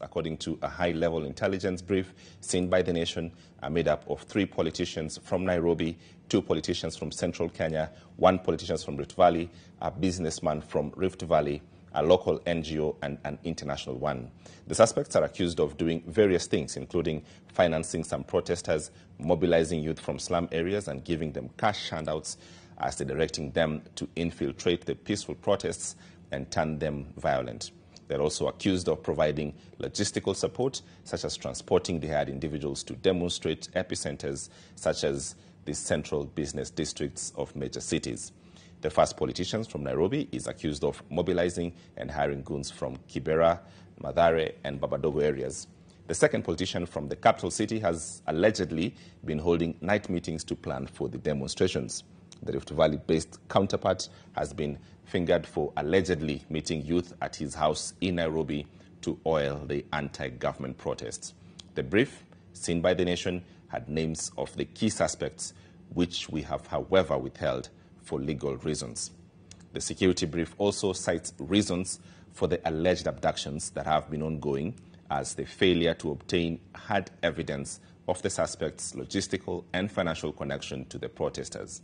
according to a high level intelligence brief seen by the nation, are made up of three politicians from Nairobi, two politicians from central Kenya, one politician from Rift Valley, a businessman from Rift Valley, a local NGO, and an international one. The suspects are accused of doing various things, including financing some protesters, mobilizing youth from slum areas, and giving them cash handouts as they're directing them to infiltrate the peaceful protests and turn them violent. They're also accused of providing logistical support, such as transporting the hired individuals to demonstrate epicenters, such as the central business districts of major cities. The first politician from Nairobi is accused of mobilizing and hiring goons from Kibera, Mathare, and Babadogo areas. The second politician from the capital city has allegedly been holding night meetings to plan for the demonstrations. The Rift Valley based counterpart has been fingered for allegedly meeting youth at his house in Nairobi to oil the anti government protests. The brief, seen by the nation, had names of the key suspects, which we have, however, withheld for legal reasons. The security brief also cites reasons for the alleged abductions that have been ongoing as the failure to obtain hard evidence of the suspects' logistical and financial connection to the protesters.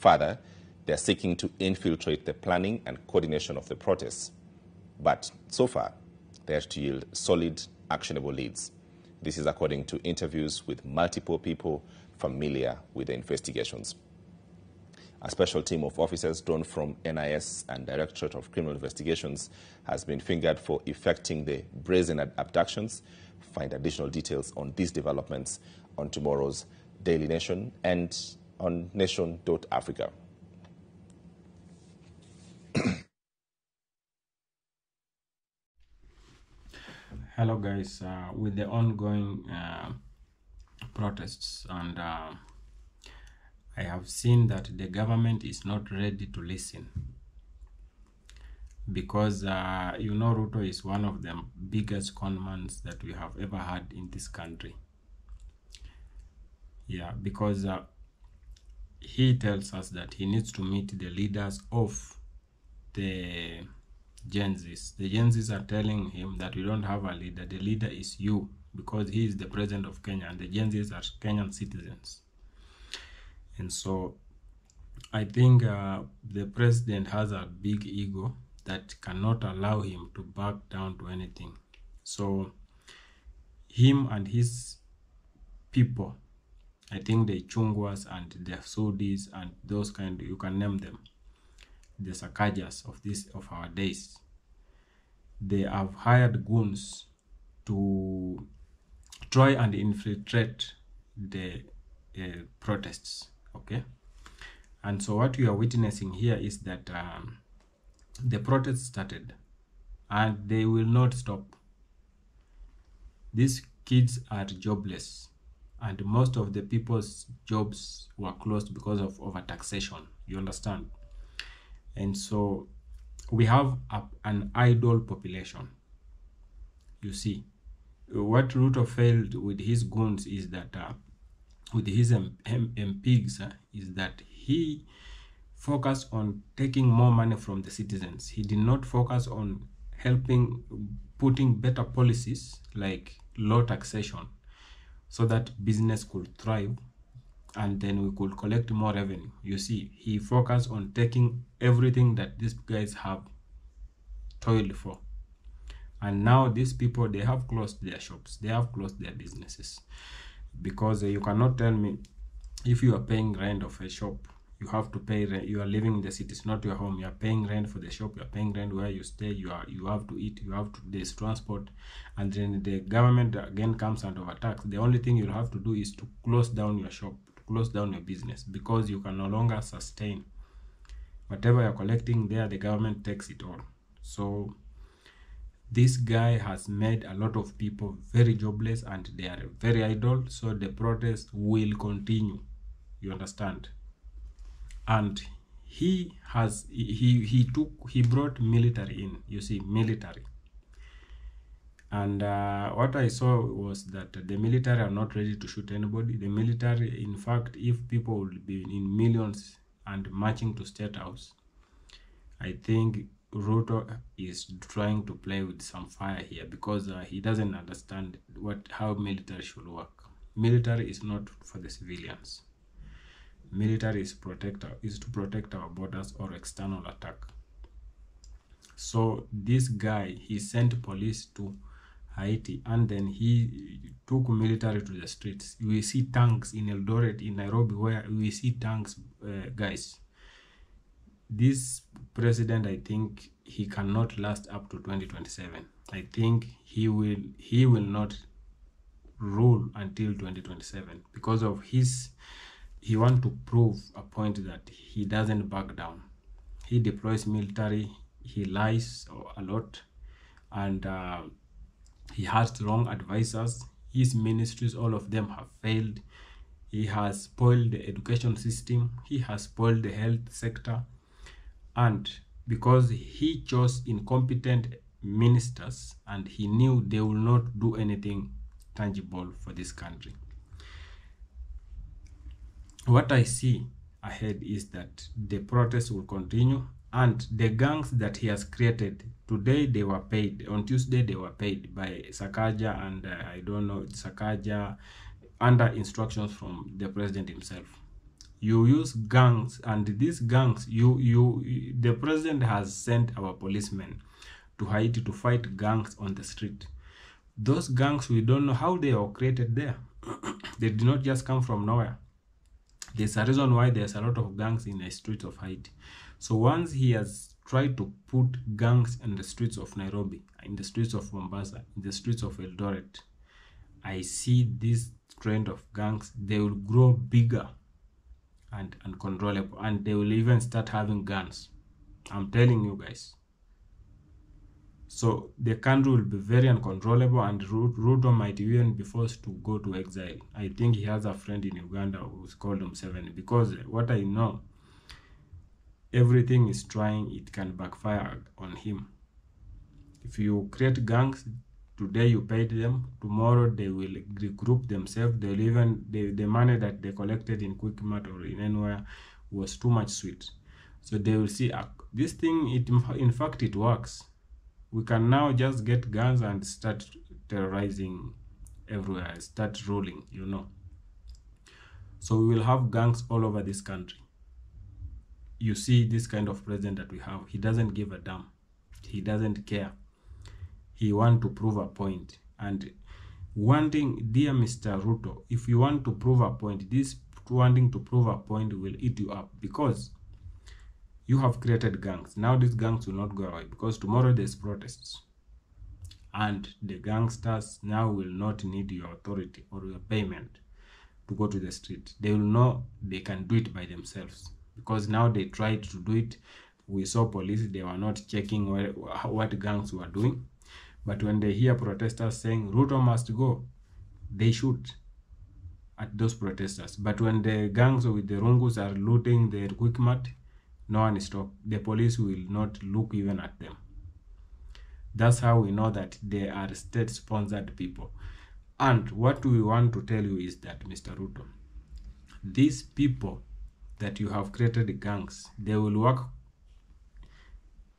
Further, they are seeking to infiltrate the planning and coordination of the protests. But so far, they have to yield solid, actionable leads. This is according to interviews with multiple people familiar with the investigations. A special team of officers drawn from NIS and Directorate of Criminal Investigations has been fingered for effecting the brazen abductions. Find additional details on these developments on tomorrow's Daily Nation and on nation.africa. hello guys uh, with the ongoing uh, protests and uh, i have seen that the government is not ready to listen because uh, you know ruto is one of the biggest conmans that we have ever had in this country yeah because uh, he tells us that he needs to meet the leaders of the Gen. The Gen are telling him that we don't have a leader. The leader is you because he is the president of Kenya and the Gen are Kenyan citizens. And so I think uh, the president has a big ego that cannot allow him to back down to anything. So him and his people, I think the Chungwas and the Sudis and those kind, you can name them the Sakajas of this of our days. They have hired goons to try and infiltrate the uh, protests. Okay, and so what we are witnessing here is that um, the protests started, and they will not stop. These kids are jobless, and most of the people's jobs were closed because of overtaxation. You understand? and so we have a, an idle population you see what Ruto failed with his goons is that uh, with his M- M- MPs uh, is that he focused on taking more money from the citizens he did not focus on helping putting better policies like low taxation so that business could thrive and then we could collect more revenue. You see, he focused on taking everything that these guys have toiled for. And now these people, they have closed their shops, they have closed their businesses. Because you cannot tell me if you are paying rent of a shop, you have to pay rent. You are living in the city, it's not your home. You are paying rent for the shop. You are paying rent where you stay. You are you have to eat. You have to there's transport, and then the government again comes and overtax. The only thing you'll have to do is to close down your shop close down your business because you can no longer sustain whatever you're collecting there the government takes it all so this guy has made a lot of people very jobless and they are very idle so the protest will continue you understand and he has he he took he brought military in you see military and uh, what I saw was that the military are not ready to shoot anybody. The military, in fact, if people would be in millions and marching to State House, I think Ruto is trying to play with some fire here because uh, he doesn't understand what how military should work. Military is not for the civilians. Military is protect is to protect our borders or external attack. So this guy he sent police to Haiti and then he took military to the streets. We see tanks in Eldoret, in Nairobi, where we see tanks, uh, guys. This president, I think, he cannot last up to 2027. I think he will he will not rule until 2027 because of his he want to prove a point that he doesn't back down. He deploys military. He lies a lot, and. Uh, he has wrong advisors. His ministries, all of them have failed. He has spoiled the education system. He has spoiled the health sector. And because he chose incompetent ministers and he knew they will not do anything tangible for this country. What I see ahead is that the protests will continue and the gangs that he has created today they were paid on tuesday they were paid by sakaja and uh, i don't know sakaja under instructions from the president himself. You use gangs and these gangs you you the president has sent our policemen to haiti to fight gangs on the street. Those gangs we don't know how they were created there. They did not just come from nowhere there's a reason why there's a lot of gangs in the streets of haiti so once he has tried to put gangs in the streets of Nairobi, in the streets of Mombasa, in the streets of Eldoret, I see this trend of gangs, they will grow bigger and uncontrollable and they will even start having guns. I'm telling you guys. So the country will be very uncontrollable and Ruto might even be forced to go to exile. I think he has a friend in Uganda who's called Museveni because what I know, everything is trying, it can backfire on him. If you create gangs, today you paid them, tomorrow they will regroup themselves. They'll even, the, the money that they collected in Quickmart or in anywhere was too much sweet. So they will see, uh, this thing, it in fact, it works. We can now just get guns and start terrorizing everywhere, start ruling, you know. So we will have gangs all over this country. You see this kind of president that we have he doesn't give a damn. He doesn't care. He want to prove a point. And wanting dear mr ruto if you want to prove a point this wanting to prove a point will eat you up because you have created gangs. Now these gangs will not go away because tomorrow there's protests. And the gangsters now will not need your authority or your payment to go to the street. They will know they can do it by themselves because now they tried to do it. We saw police they were not checking where, what gangs were doing. But when they hear protesters saying ruto must go they shoot at those protesters. But when the gangs with the rungus are looting their Quickmart no one stop the police will not look even at them that's how we know that they are state sponsored people and what we want to tell you is that mr ruto these people that you have created gangs, they will work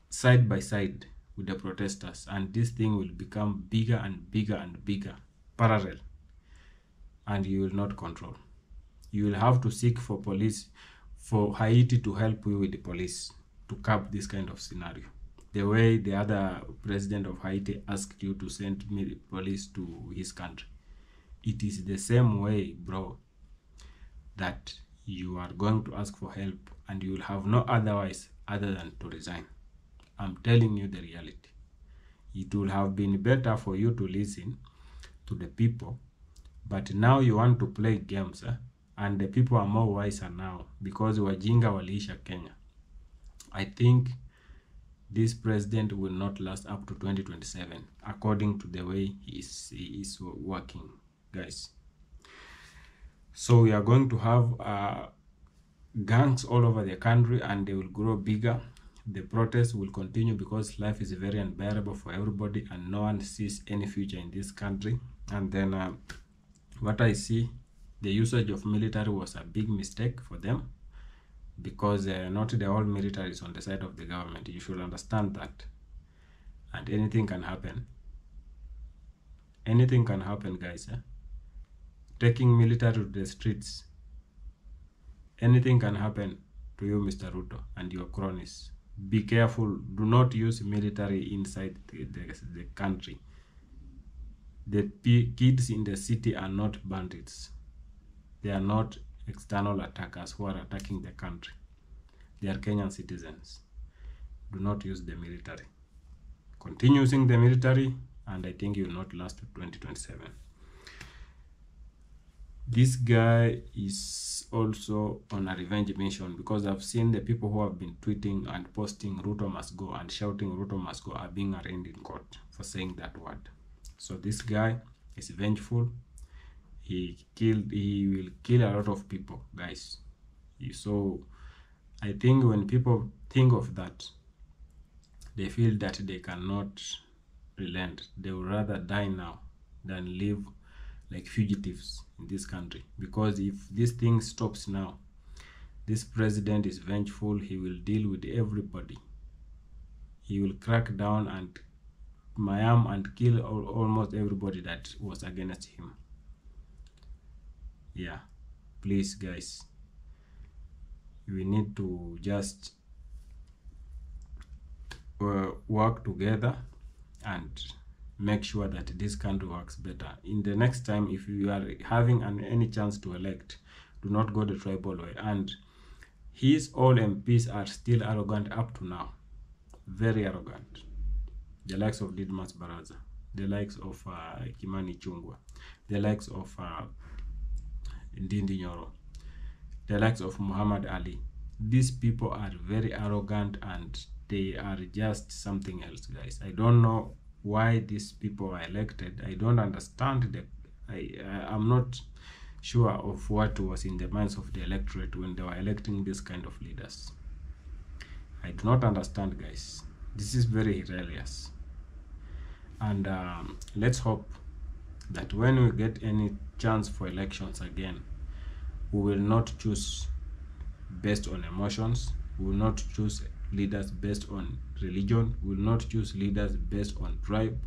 side by side with the protesters and this thing will become bigger and bigger and bigger, parallel, and you will not control. You will have to seek for police, for Haiti to help you with the police to curb this kind of scenario. The way the other president of Haiti asked you to send me police to his country. It is the same way, bro, that you are going to ask for help and you will have no otherwise other than to resign. I'm telling you the reality. It would have been better for you to listen to the people, but now you want to play games eh? And the people are more wiser now because wajinga waliisha Kenya. I think this president will not last up to 2027 according to the way he is, he is working, guys. So we are going to have uh, gangs all over the country and they will grow bigger. The protests will continue because life is very unbearable for everybody and no one sees any future in this country. And then uh, what I see, the usage of military was a big mistake for them because uh, not the whole military is on the side of the government. You should understand that. And anything can happen. Anything can happen, guys. Eh? Taking military to the streets. Anything can happen to you, Mr. Ruto, and your cronies. Be careful. Do not use military inside the, the, the country. The kids in the city are not bandits. They are not external attackers who are attacking the country. They are Kenyan citizens. Do not use the military. Continue using the military, and I think you will not last to 2027. This guy is also on a revenge mission because I've seen the people who have been tweeting and posting Ruto must go and shouting Ruto must go are being arraigned in court for saying that word. So this guy is vengeful he killed he will kill a lot of people guys. So i think when people think of that they feel that they cannot relent. They would rather die now than live like fugitives in this country. Because if this thing stops now this president is vengeful he will deal with everybody. He will crack down and mayam and kill al- almost everybody that was against him yeah. Please guys. We need to just uh, work together and make sure that this country works better. In the next time if you are having an, any chance to elect do not go the tribal way. And his all mps are still arrogant up to now. Very arrogant. The likes of Didmus Barasa the likes of uh, Kimani Ichung'wah the likes of uh, Ndindi Nyoro, the likes of Muhammad Ali. These people are very arrogant and they are just something else, guys. I don't know why these people are elected. I don't understand the. I, I I'm not sure of what was in the minds of the electorate when they were electing this kind of leaders. I do not understand, guys. This is very hilarious. And um, let's hope that when we get any chance for elections again, we will not choose based on emotions, we will not choose leaders based on religion, we will not choose leaders based on tribe.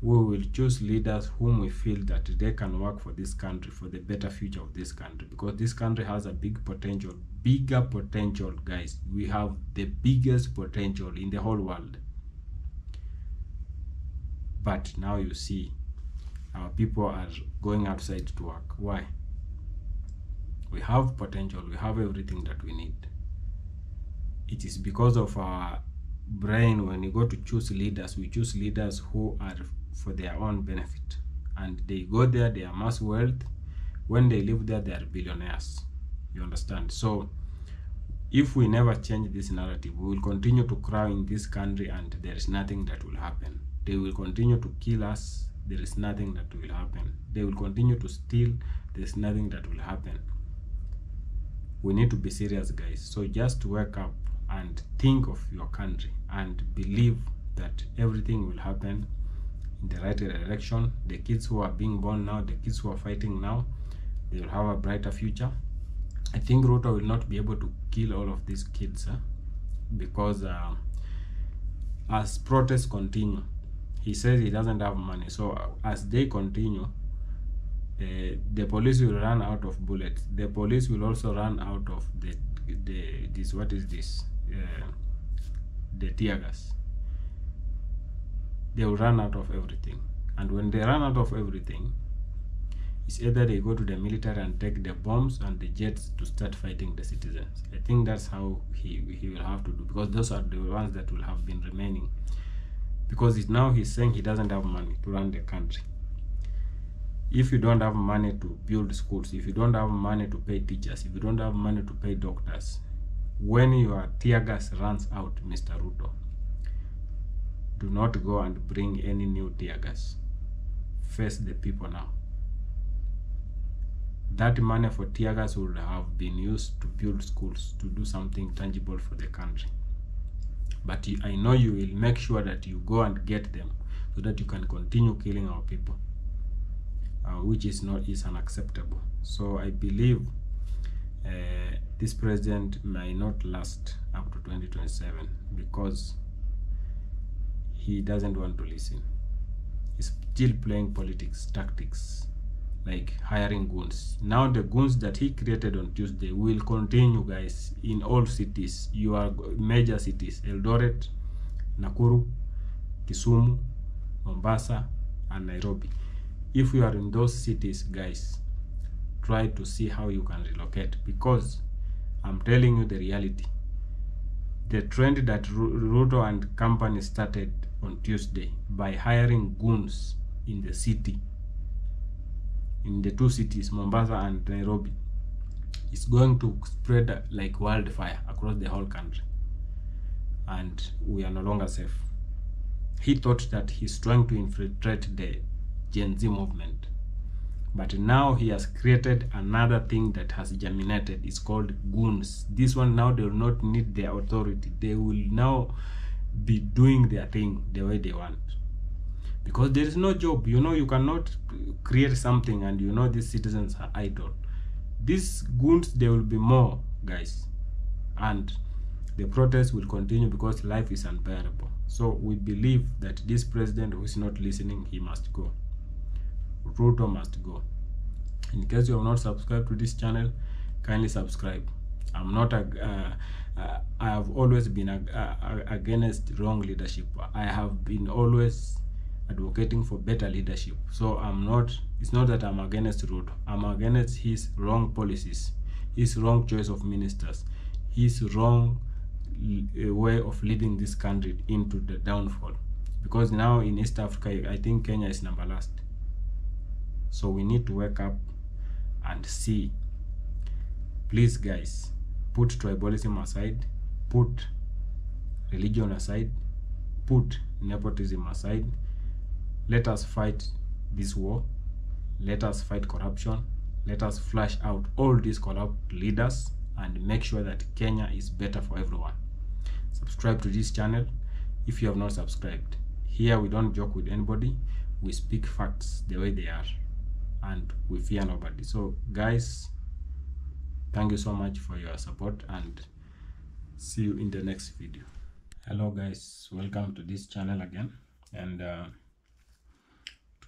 We will choose leaders whom we feel that they can work for this country, for the better future of this country, because this country has a big potential, bigger potential, guys. We have the biggest potential in the whole world. But now you see our people are going outside to work. Why? We have potential, we have everything that we need. It is because of our brain when you go to choose leaders, we choose leaders who are for their own benefit. And they go there, they amass wealth. When they live there, they are billionaires. You understand? So, if we never change this narrative, we will continue to cry in this country and there is nothing that will happen. They will continue to kill us there is nothing that will happen. They will continue to steal, there is nothing that will happen. We need to be serious, guys. So just wake up and think of your country and believe that everything will happen in the right direction. The kids who are being born now, the kids who are fighting now, they will have a brighter future. I think Ruto will not be able to kill all of these kids huh? because uh, as protests continue, he says he doesn't have money. So as they continue uh, the police will run out of bullets. The police will also run out of the the this what is this? Uh, the tear gas. They will run out of everything. And when they run out of everything it's either they go to the military and take the bombs and the jets to start fighting the citizens. I think that's how he he will have to do because those are the ones that will have been remaining because now he's saying he doesn't have money to run the country. If you don't have money to build schools, if you don't have money to pay teachers, if you don't have money to pay doctors, when your tear gas runs out, Mr. Ruto, do not go and bring any new tear gas. Face the people now. That money for tear gas would have been used to build schools, to do something tangible for the country but I know you will make sure that you go and get them so that you can continue killing our people, uh, which is not is unacceptable. So I believe uh, this president may not last up to 2027 because he doesn't want to listen. He's still playing politics, tactics, like hiring goons. Now the goons that he created on Tuesday will continue, guys, in all cities. You are major cities: Eldoret, Nakuru, Kisumu, Mombasa, and Nairobi. If you are in those cities, guys, try to see how you can relocate because I'm telling you the reality. The trend that Ruto and company started on Tuesday by hiring goons in the city, in the two cities, Mombasa and Nairobi, is going to spread like wildfire across the whole country. And we are no longer safe. He thought that he's trying to infiltrate the Gen Z movement. But now he has created another thing that has germinated. It's called goons. This one now they will not need their authority. They will now be doing their thing the way they want. Because there is no job. You know, you cannot create something and you know these citizens are idle. These goons, there will be more, guys. And the protest will continue because life is unbearable. So we believe that this president who is not listening, he must go. Ruto must go. In case you have not subscribed to this channel, kindly subscribe. I'm not a, uh, uh, I have always been a, a, against wrong leadership. I have been always advocating for better leadership. So I'm not. It's not that I'm against Ruto. I'm against his wrong policies, his wrong choice of ministers, his wrong eh, way of leading this country into the downfall. Because now in East Africa, I think Kenya is number last. So we need to wake up and see. Please, guys, put tribalism aside, put religion aside, put nepotism aside. Let us fight this war. Let us fight corruption. Let us flush out all these corrupt leaders and make sure that Kenya is better for everyone. Subscribe to this channel if you have not subscribed. Here we don't joke with anybody. We speak facts the way they are and we fear nobody so guys thank you so much for your support and see you in the next video hello guys welcome to this channel again and uh,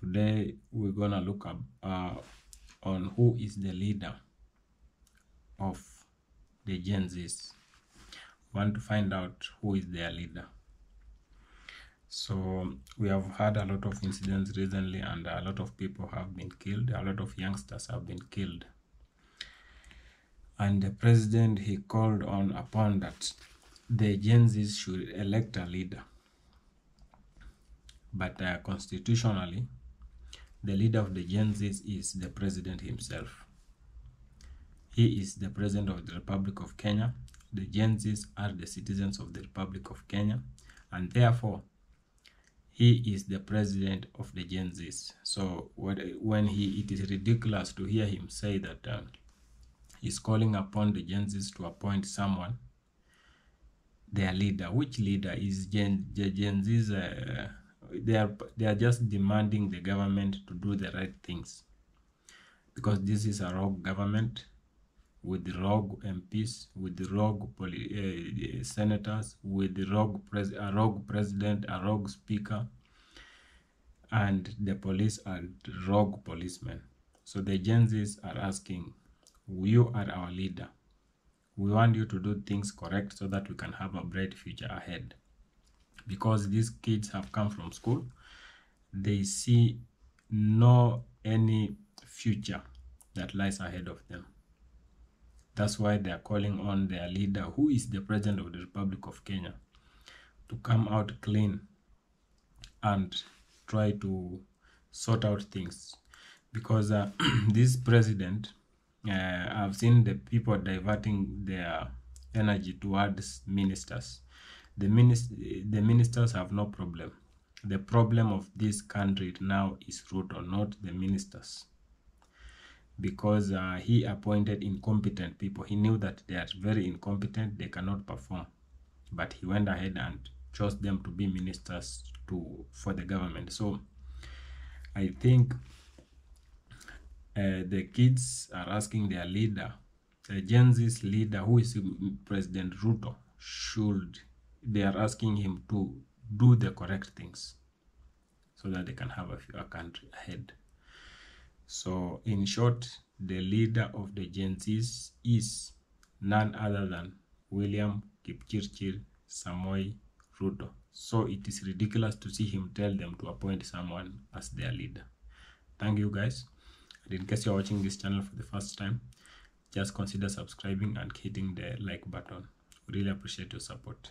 today we're gonna look up uh, on who is the leader of the Gen Zs. Want to find out who is their leader. So we have had a lot of incidents recently and a lot of people have been killed. A lot of youngsters have been killed. And the president he called on upon that the Gen Zs should elect a leader. But uh, constitutionally the leader of the Gen Zs is the president himself he is the president of the Republic of Kenya the Gen Zs are the citizens of the Republic of Kenya and therefore he is the president of the Gen Zs. So when he, it is ridiculous to hear him say that uh, he's calling upon the Gen Zs to appoint someone, their leader. Which leader is Gen, Gen Zs? Uh, they are they are just demanding the government to do the right things, because this is a rogue government with rogue MPs, with rogue uh, senators, with rogue pres a rogue president, a rogue speaker, and the police are rogue policemen. So the Gen Zs are asking, you are our leader. We want you to do things correct so that we can have a bright future ahead. Because these kids have come from school, they see no any future that lies ahead of them. That's why they are calling on their leader, who is the president of the Republic of Kenya, to come out clean and try to sort out things. Because uh, this president, uh, I've seen the people diverting their energy towards ministers. The, minis- the ministers have no problem. The problem of this country now is Ruto, not the ministers because uh, he appointed incompetent people. He knew that they are very incompetent, they cannot perform. But he went ahead and chose them to be ministers to for the government. So I think uh, the kids are asking their leader, the Gen Z's leader, who is President Ruto, should they are asking him to do the correct things so that they can have a, a country ahead. So, in short, the leader of the Gen Z's is none other than William Kipchirchir Samoei Ruto. So it is ridiculous to see him tell them to appoint someone as their leader. Thank you guys. And in case you're watching this channel for the first time, just consider subscribing and hitting the like button. Really appreciate your support.